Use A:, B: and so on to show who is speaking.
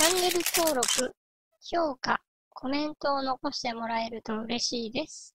A: チャンネル登録、評価、コメントを残してもらえると嬉しいです。